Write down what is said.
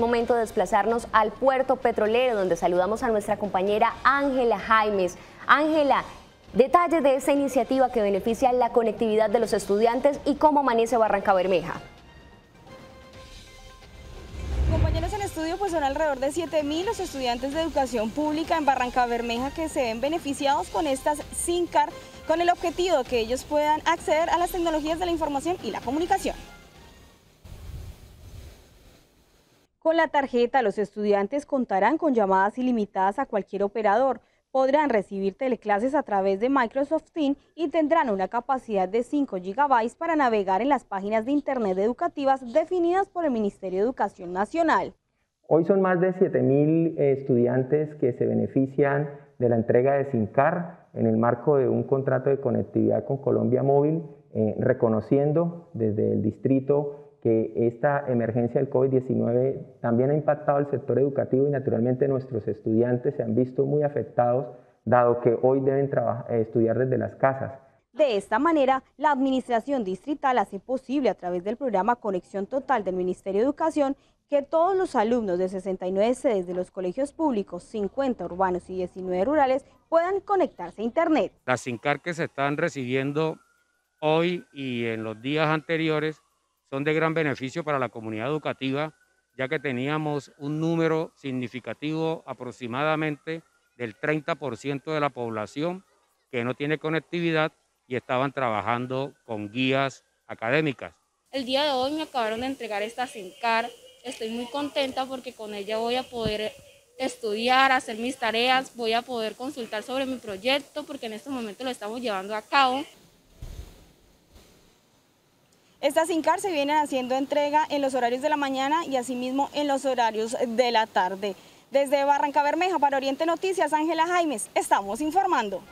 Momento de desplazarnos al puerto petrolero donde saludamos a nuestra compañera Ángela Jaimes. Ángela, detalles de esta iniciativa que beneficia la conectividad de los estudiantes y cómo amanece Barranca Bermeja. Compañeros en estudio, pues son alrededor de 7.000 los estudiantes de educación pública en Barranca Bermeja que se ven beneficiados con estas SINCAR con el objetivo de que ellos puedan acceder a las tecnologías de la información y la comunicación. Con la tarjeta, los estudiantes contarán con llamadas ilimitadas a cualquier operador, podrán recibir teleclases a través de Microsoft Teams y tendrán una capacidad de 5 GB para navegar en las páginas de Internet educativas definidas por el Ministerio de Educación Nacional. Hoy son más de 7.000 estudiantes que se benefician de la entrega de SINCAR en el marco de un contrato de conectividad con Colombia Móvil, eh, reconociendo desde el distrito que esta emergencia del COVID-19 también ha impactado al sector educativo y naturalmente nuestros estudiantes se han visto muy afectados dado que hoy deben estudiar desde las casas. De esta manera, la Administración Distrital hace posible a través del programa Conexión Total del Ministerio de Educación que todos los alumnos de 69 sedes de los colegios públicos, 50 urbanos y 19 rurales puedan conectarse a Internet. Las SINCAR que se están recibiendo hoy y en los días anteriores son de gran beneficio para la comunidad educativa, ya que teníamos un número significativo aproximadamente del 30% de la población que no tiene conectividad y estaban trabajando con guías académicas. El día de hoy me acabaron de entregar esta SINCAR, estoy muy contenta porque con ella voy a poder estudiar, hacer mis tareas, voy a poder consultar sobre mi proyecto porque en este momento lo estamos llevando a cabo. Estas SINCAR se vienen haciendo entrega en los horarios de la mañana y asimismo en los horarios de la tarde. Desde Barranca Bermeja para Oriente Noticias, Ángela Jaimes, estamos informando.